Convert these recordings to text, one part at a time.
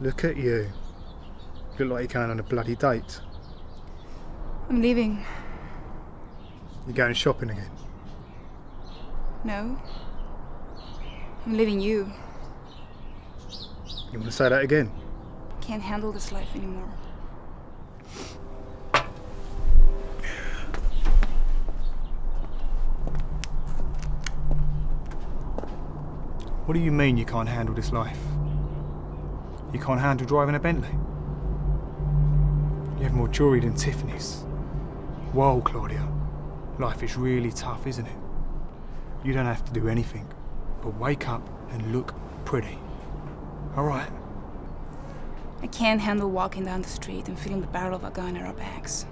Look at you. You look like you're going on a bloody date. I'm leaving. You're going shopping again. No. I'm leaving you. You want to say that again? Can't handle this life anymore. What do you mean you can't handle this life? You can't handle driving a Bentley? You have more jewellery than Tiffany's. Whoa, Claudia. Life is really tough, isn't it? You don't have to do anything but wake up and look pretty. Alright? I can't handle walking down the street and feeling the barrel of a gun in our backs.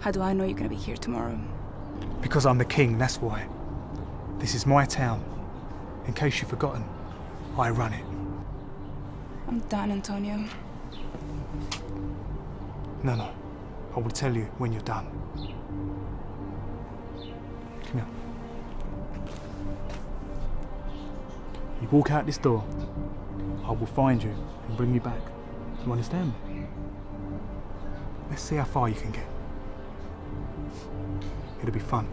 How do I know you're gonna be here tomorrow? Because I'm the king, that's why. This is my town. In case you've forgotten, I run it. I'm done, Antonio. No, no. I will tell you when you're done. Come here. You walk out this door, I will find you and bring you back. You understand? Let's see how far you can get. It'll be fun.